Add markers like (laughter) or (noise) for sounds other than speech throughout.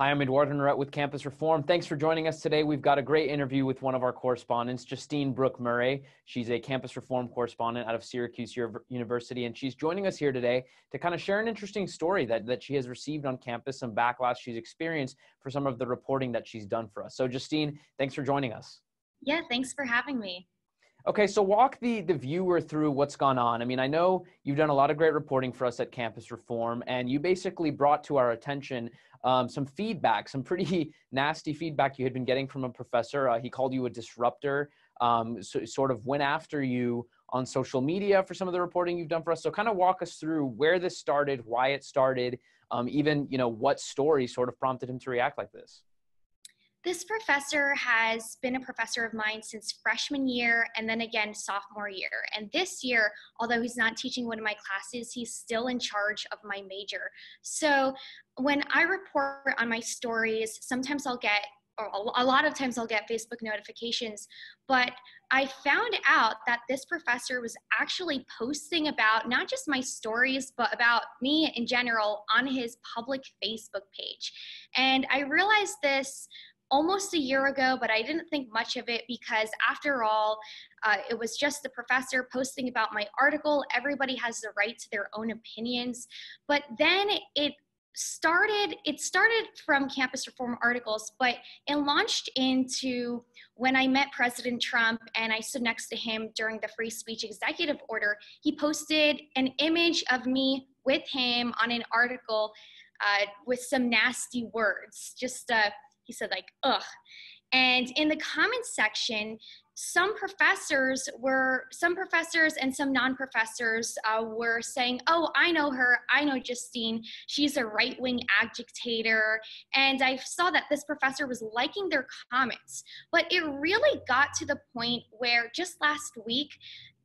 Hi, I'm Eduardo Neret with Campus Reform. Thanks for joining us today. We've got a great interview with one of our correspondents, Justine Brooke Murray. She's a Campus Reform correspondent out of Syracuse University, and she's joining us here today to kind of share an interesting story that, that she has received on campus, some backlash she's experienced for some of the reporting that she's done for us. So, Justine, thanks for joining us. Yeah, thanks for having me. Okay, so walk the the viewer through what's gone on. I mean, I know you've done a lot of great reporting for us at Campus Reform, and you basically brought to our attention um, some feedback, some pretty (laughs) nasty feedback you had been getting from a professor. Uh, he called you a disruptor, um, so, sort of went after you on social media for some of the reporting you've done for us. So kind of walk us through where this started, why it started, um, even you know what story sort of prompted him to react like this. This professor has been a professor of mine since freshman year and then again sophomore year. And this year, although he's not teaching one of my classes, he's still in charge of my major. So when I report on my stories, sometimes I'll get or a lot of times I'll get Facebook notifications, but I found out that this professor was actually posting about not just my stories, but about me in general on his public Facebook page. And I realized this almost a year ago, but I didn't think much of it because, after all, uh, it was just the professor posting about my article. Everybody has the right to their own opinions. But then it started it started from campus reform articles but it launched into when i met president trump and i stood next to him during the free speech executive order he posted an image of me with him on an article uh, with some nasty words just uh, he said like ugh. And in the comments section some professors were some professors and some non-professors uh, were saying oh i know her. I know justine. She's a right-wing agitator. And i saw that this professor was liking their comments. But it really got to the point where just last week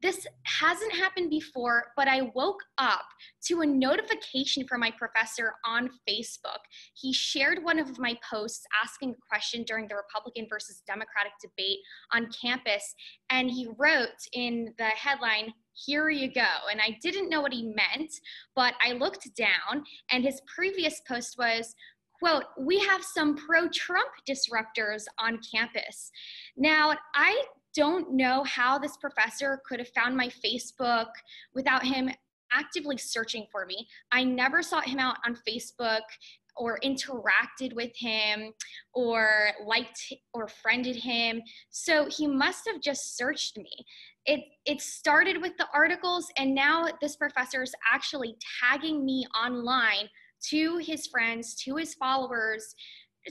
this hasn't happened before, but I woke up to a notification from my professor on Facebook. He shared one of my posts asking a question during the Republican versus Democratic debate on campus, and he wrote in the headline, here you go. And I didn't know what he meant, but I looked down, and his previous post was, quote, we have some pro Trump disruptors on campus. Now, I don't know how this professor could have found my Facebook without him actively searching for me. I never sought him out on Facebook or interacted with him or liked or friended him. So he must have just searched me. It it started with the articles and now this professor is actually tagging me online to his friends, to his followers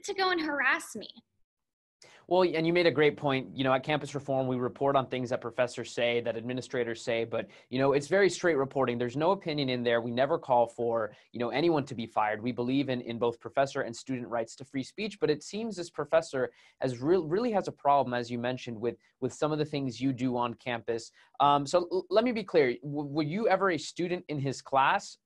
to go and harass me. Well, and you made a great point. You know, at Campus Reform, we report on things that professors say, that administrators say, but you know, it's very straight reporting. There's no opinion in there. We never call for you know anyone to be fired. We believe in in both professor and student rights to free speech. But it seems this professor has re- really has a problem, as you mentioned, with with some of the things you do on campus. Um, so l- let me be clear: w- were you ever a student in his class?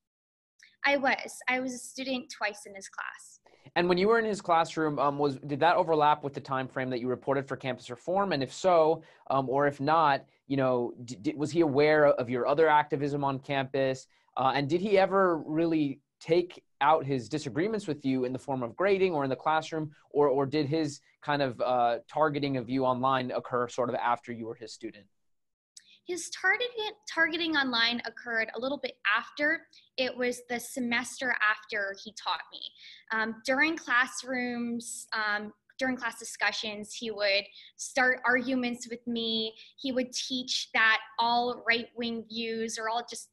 I was. I was a student twice in his class. And when you were in his classroom, um, was did that overlap with the time frame that you reported for campus reform? And if so, um, or if not, you know, was he aware of your other activism on campus? Uh, and did he ever really take out his disagreements with you in the form of grading or in the classroom, or or did his kind of uh, targeting of you online occur sort of after you were his student? His targeting, targeting online occurred a little bit after. It was the semester after he taught me. Um, during classrooms, um, during class discussions, he would start arguments with me. He would teach that all right wing views or all just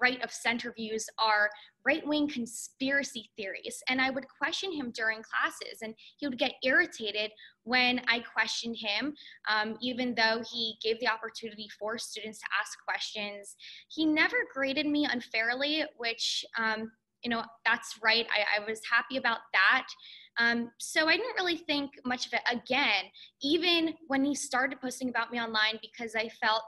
right of center views are right wing conspiracy theories. And I would question him during classes, and he would get irritated when I questioned him, um, even though he gave the opportunity for students to ask questions. He never graded me unfairly, which, um, you know, that's right. I, I was happy about that. Um, so I didn't really think much of it again, even when he started posting about me online, because I felt,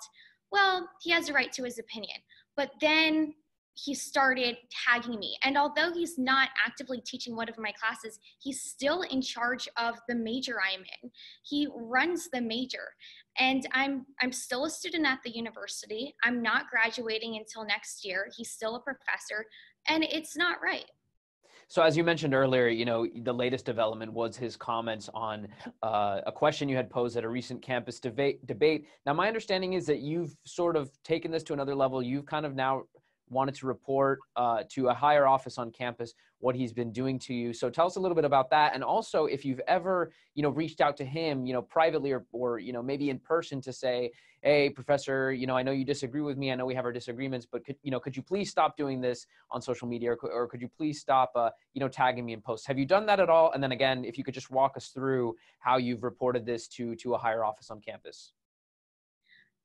well, he has a right to his opinion. But then he started tagging me. And although he's not actively teaching one of my classes, he's still in charge of the major I'm in. He runs the major. And I'm I'm still a student at the university. I'm not graduating until next year. He's still a professor, and it's not right. So as you mentioned earlier, you know, the latest development was his comments on uh, a question you had posed at a recent campus debate. Debate. Now, my understanding is that you've sort of taken this to another level. You've kind of now wanted to report uh, to a higher office on campus what he's been doing to you. So tell us a little bit about that, and also if you've ever, you know, reached out to him, you know, privately or, or you know, maybe in person to say, hey, professor, you know, I know you disagree with me. I know we have our disagreements, but could, you know, could you please stop doing this on social media, or, or could you please stop, uh, you know, tagging me in posts? Have you done that at all? And then again, if you could just walk us through how you've reported this to to a higher office on campus.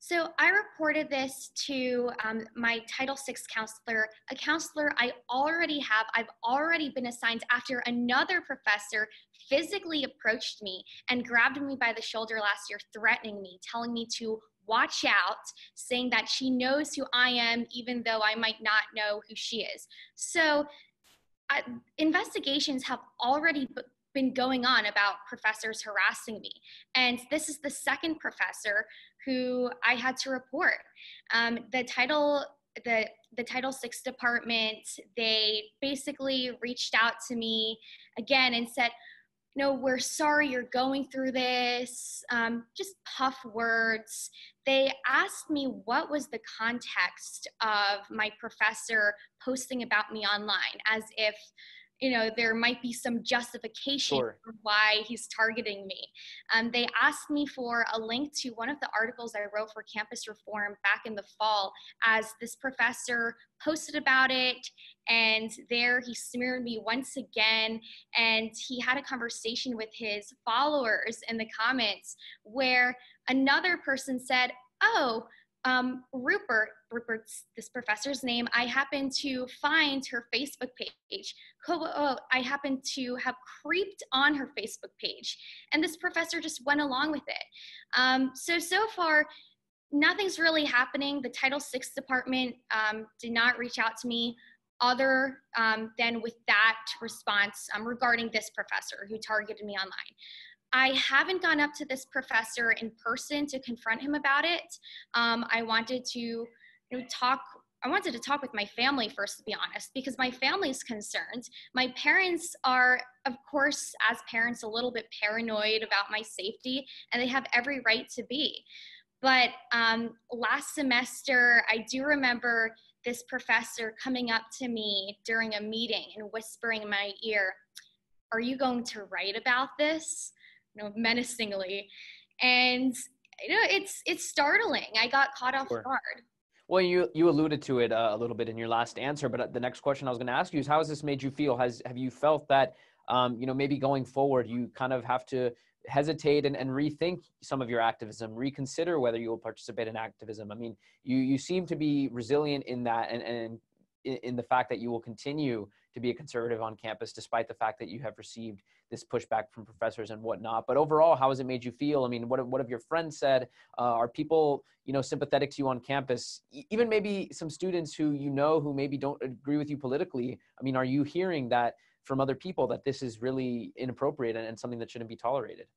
So I reported this to um, my Title VI counselor, a counselor I already have. I've already been assigned after another professor physically approached me and grabbed me by the shoulder last year, threatening me, telling me to watch out, saying that she knows who I am, even though I might not know who she is. So uh, investigations have already been going on about professors harassing me. And this is the second professor who I had to report. Um, the title, the the Title VI department, they basically reached out to me again and said, no, we're sorry you're going through this, um, just puff words. They asked me what was the context of my professor posting about me online, as if you know there might be some justification sure. for why he's targeting me um, they asked me for a link to one of the articles i wrote for campus reform back in the fall as this professor posted about it and there he smeared me once again and he had a conversation with his followers in the comments where another person said oh um, Rupert, Rupert's this professor's name, I happened to find her Facebook page. Oh, I happened to have creeped on her Facebook page, and this professor just went along with it. Um, so so far, nothing's really happening. The Title VI department um, did not reach out to me other um, than with that response um, regarding this professor who targeted me online. I haven't gone up to this professor in person to confront him about it. Um, I wanted to you know, talk. I wanted to talk with my family first, to be honest, because my family's concerned. My parents are, of course, as parents, a little bit paranoid about my safety, and they have every right to be. But um, last semester, I do remember this professor coming up to me during a meeting and whispering in my ear, Are you going to write about this? You know, menacingly. And you know, it's it's startling. I got caught off sure. guard. Well, you you alluded to it uh, a little bit in your last answer, but uh, the next question I was going to ask you is, how has this made you feel? Has have you felt that um, you know maybe going forward you kind of have to hesitate and, and rethink some of your activism, reconsider whether you will participate in activism? I mean, you you seem to be resilient in that, and and in, in the fact that you will continue to be a conservative on campus, despite the fact that you have received this pushback from professors and whatnot. But overall, how has it made you feel? I mean, what what have your friends said? Uh, are people you know sympathetic to you on campus? Even maybe some students who you know who maybe don't agree with you politically. I mean, are you hearing that from other people that this is really inappropriate and, and something that shouldn't be tolerated?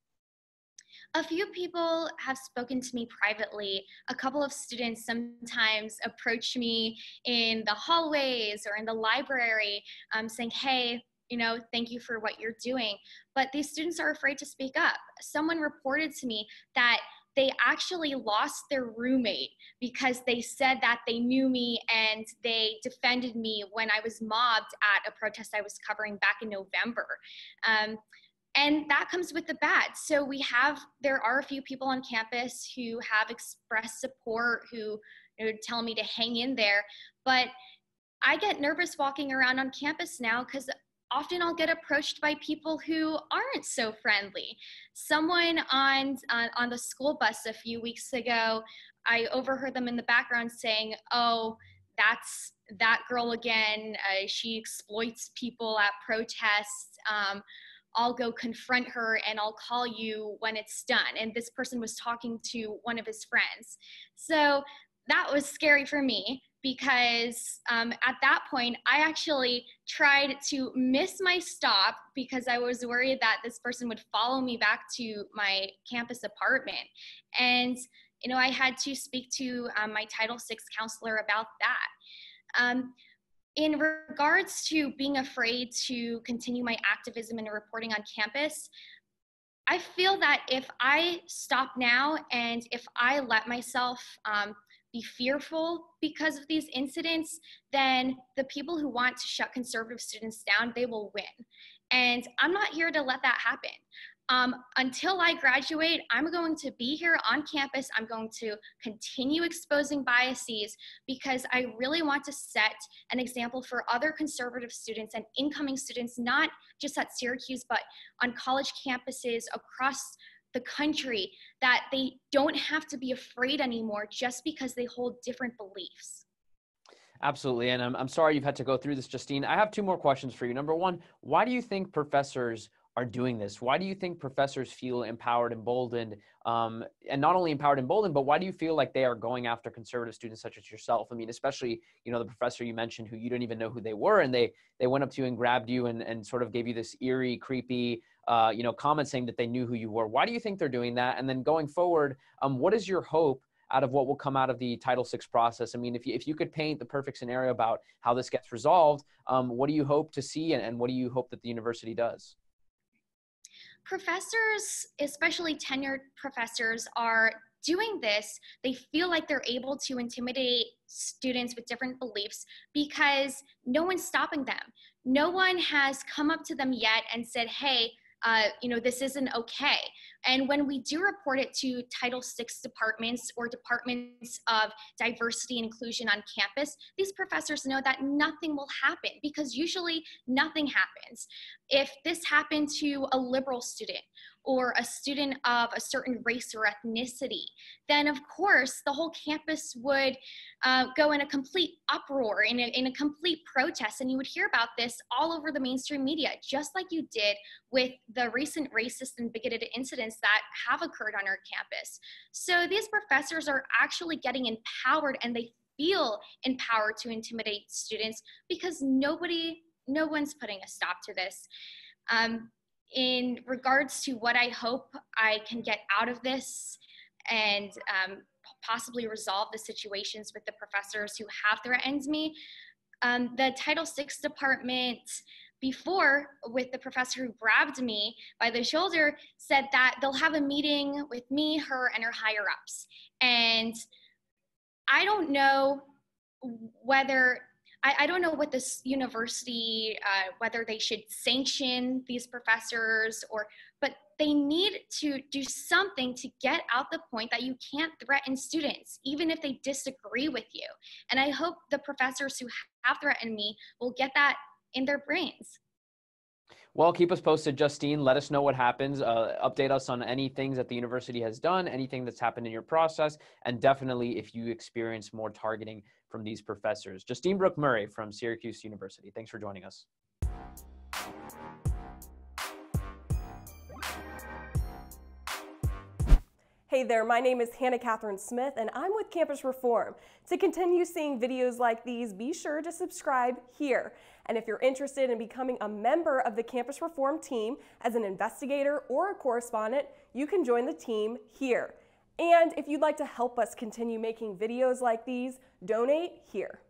a few people have spoken to me privately. A couple of students sometimes approach me in the hallways or in the library um, saying, hey, you know, thank you for what you're doing. But these students are afraid to speak up. Someone reported to me that they actually lost their roommate because they said that they knew me and they defended me when I was mobbed at a protest I was covering back in November. Um, and that comes with the bad so we have there are a few people on campus who have expressed support who you know, tell me to hang in there but i get nervous walking around on campus now because often i'll get approached by people who aren't so friendly someone on, on on the school bus a few weeks ago i overheard them in the background saying oh that's that girl again uh, she exploits people at protests um, I'll go confront her and I'll call you when it's done. And this person was talking to one of his friends. So that was scary for me because um, at that point, I actually tried to miss my stop because I was worried that this person would follow me back to my campus apartment. And, you know, I had to speak to um, my Title VI counselor about that. Um, in regards to being afraid to continue my activism and reporting on campus, I feel that if I stop now and if I let myself um, be fearful because of these incidents, then the people who want to shut conservative students down, they will win. And I'm not here to let that happen. Um, until I graduate, I'm going to be here on campus. I'm going to continue exposing biases because I really want to set an example for other conservative students and incoming students, not just at Syracuse, but on college campuses across the country, that they don't have to be afraid anymore just because they hold different beliefs. Absolutely. And I'm, I'm sorry you've had to go through this, Justine. I have two more questions for you. Number one, why do you think professors are doing this? Why do you think professors feel empowered, emboldened, um, and not only empowered, emboldened, but why do you feel like they are going after conservative students such as yourself? I mean, especially you know the professor you mentioned who you didn't even know who they were, and they they went up to you and grabbed you and and sort of gave you this eerie, creepy. Uh, you know, comment saying that they knew who you were. Why do you think they're doing that? And then going forward, um, what is your hope out of what will come out of the Title VI process? I mean, if you, if you could paint the perfect scenario about how this gets resolved, um, what do you hope to see and, and what do you hope that the university does? professors, especially tenured professors, are doing this, they feel like they're able to intimidate students with different beliefs because no one's stopping them. No one has come up to them yet and said, hey, uh, you know, this isn't okay. And when we do report it to Title VI departments or departments of diversity and inclusion on campus, these professors know that nothing will happen because usually nothing happens. If this happened to a liberal student or a student of a certain race or ethnicity, then of course the whole campus would uh, go in a complete uproar, in a, in a complete protest, and you would hear about this all over the mainstream media, just like you did with the recent racist and bigoted incidents that have occurred on our campus. So these professors are actually getting empowered and they feel empowered to intimidate students because nobody, no one's putting a stop to this. Um, in regards to what I hope I can get out of this and um, possibly resolve the situations with the professors who have threatened me, um, the Title VI department before with the professor who grabbed me by the shoulder said that they'll have a meeting with me, her, and her higher ups. And I don't know whether I, I don't know what this university, uh, whether they should sanction these professors or, but they need to do something to get out the point that you can't threaten students, even if they disagree with you. And I hope the professors who have threatened me will get that in their brains. Well, keep us posted, Justine. Let us know what happens. Uh, update us on any things that the university has done, anything that's happened in your process, and definitely if you experience more targeting from these professors. Justine Brooke Murray from Syracuse University. Thanks for joining us. Hey there, my name is Hannah Catherine Smith and I'm with Campus Reform. To continue seeing videos like these, be sure to subscribe here. And if you're interested in becoming a member of the Campus Reform team as an investigator or a correspondent, you can join the team here. And if you'd like to help us continue making videos like these, donate here.